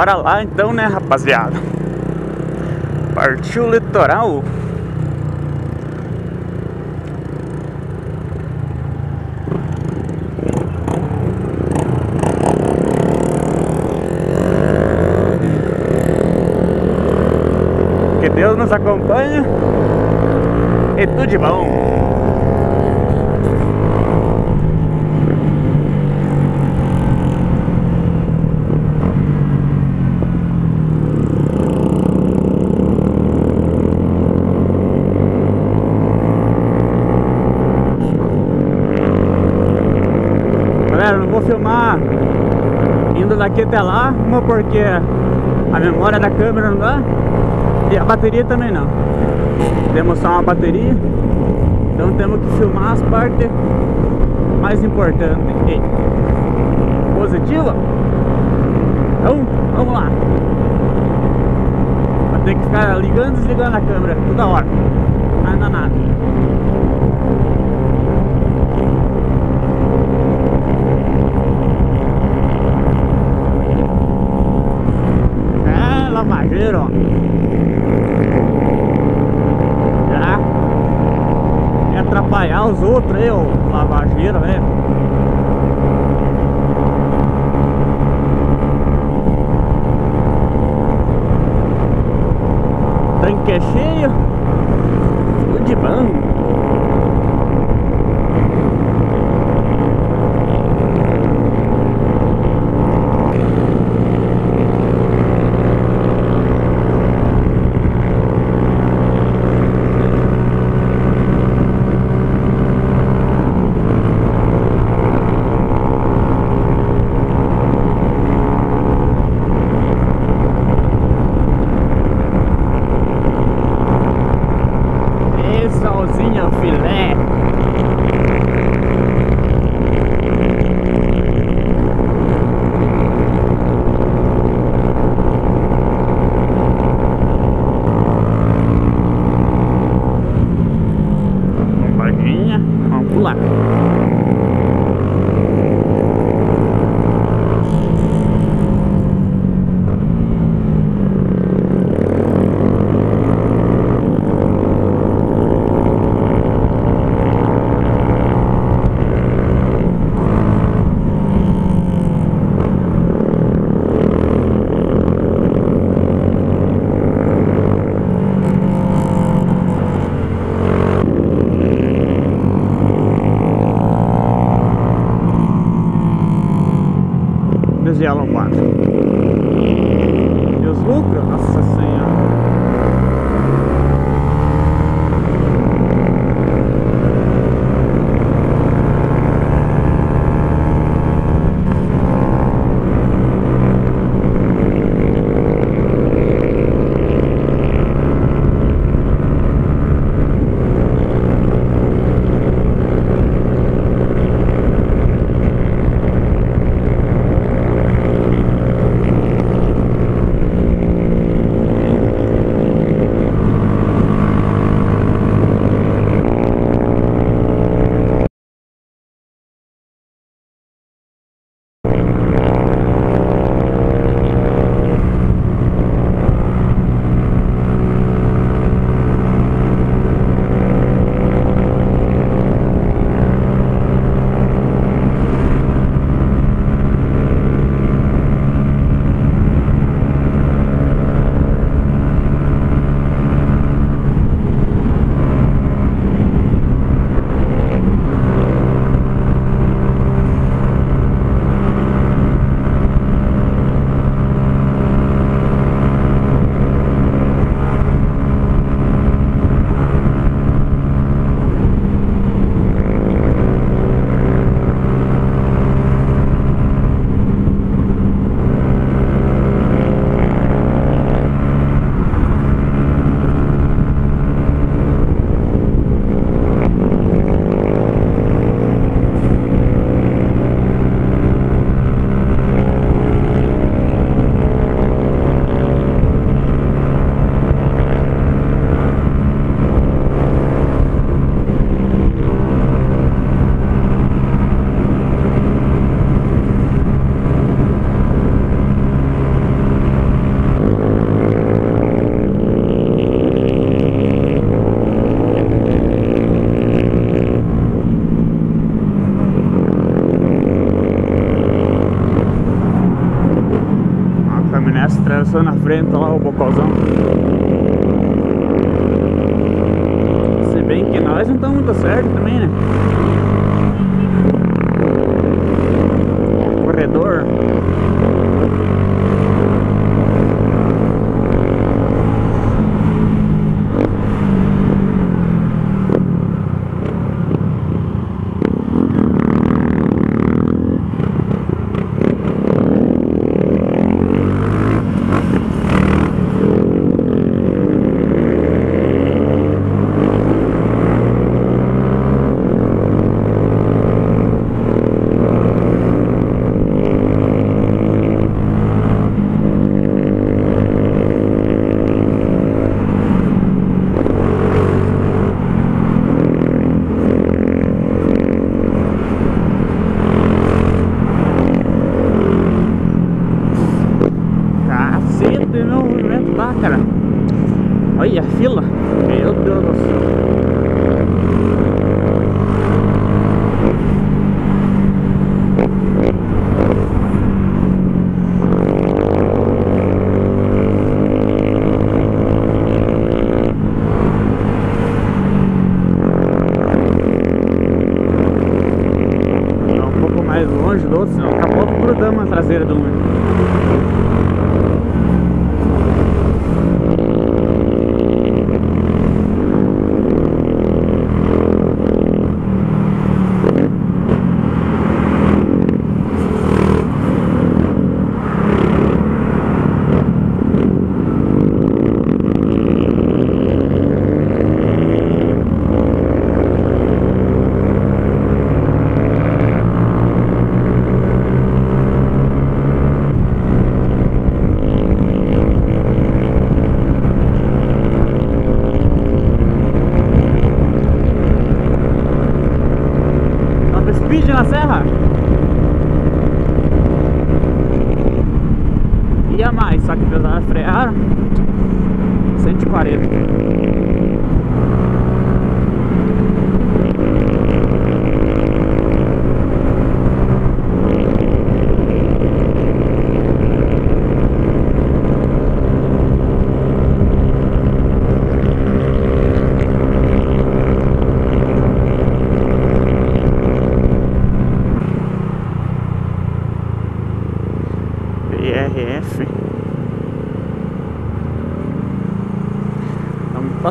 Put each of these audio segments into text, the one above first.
Bora lá então, né, rapaziada? Partiu o litoral. Que Deus nos acompanhe e tudo de bom. Vou filmar indo daqui até lá, uma porque a memória da câmera não dá e a bateria também não. Temos só uma bateria, então temos que filmar as partes mais importantes e positiva. Então, vamos lá. Vai ter que ficar ligando e desligando a câmera toda hora. Não anda nada. Outros aí, ó. Lavageiro, velho. Tanque é cheio. Tudo de bom. E salzinha filé. Bombadinha, vamos pular. Desviar a lombada. Os lucros? Nossa certo também, né? Corredor. Meu Deus do céu.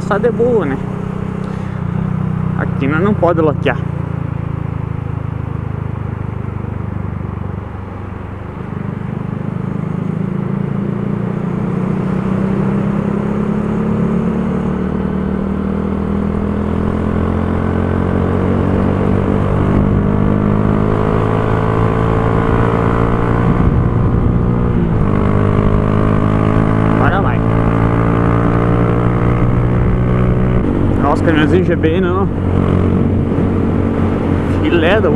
Passar de boa, né? Aqui nós não pode lotear Bora lá Caminhãozinho GBI não. Filé da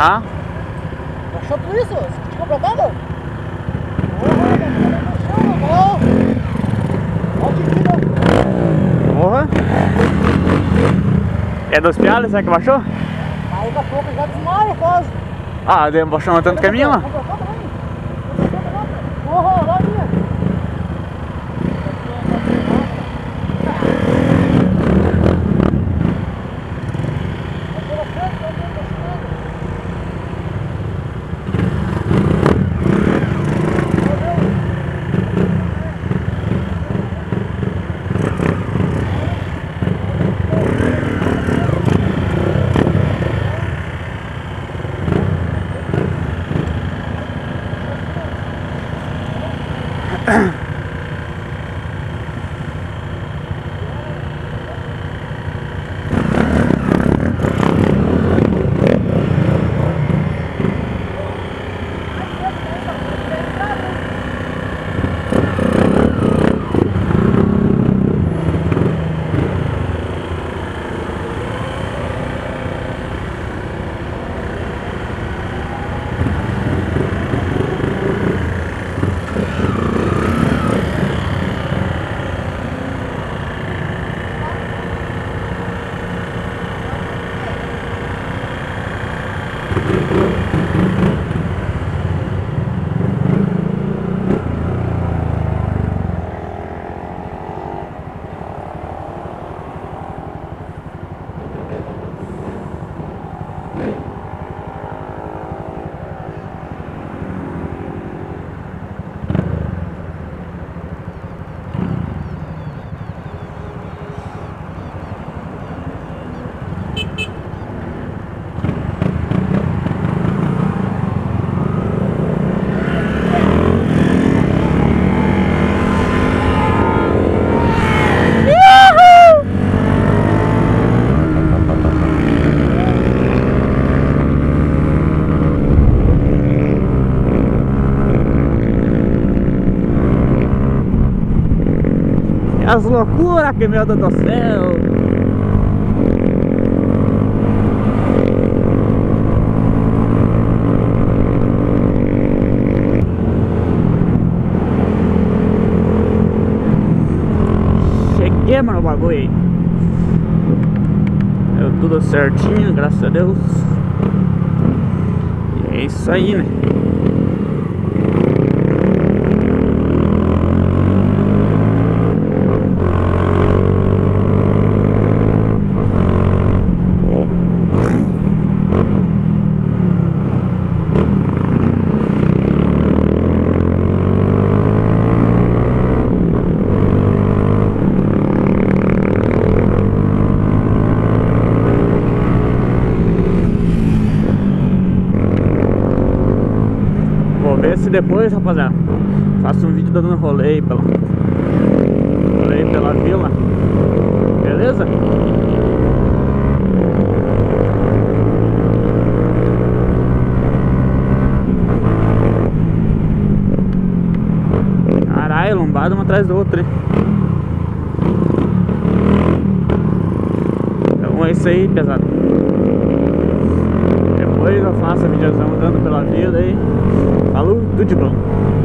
Ah, Achou tudo isso? Você? Porra, Olha que vida. porra É dos piales, será que baixou? Aí daqui a pouco já desmaia quase. Ah, deu- baixou tanto caminho lá As loucuras que meu Deus do céu. Cheguei, mano, o bagulho. Aí Deu tudo certinho, graças a Deus. E é isso aí, né Vou ver se depois, rapaziada, faço um vídeo dando rolê pela, rolê pela vila. Beleza? Caralho, lombada uma atrás da outra, hein? Então é isso aí, pesado. Depois eu faço a videozão andando pela vila aí. Tudo de bom.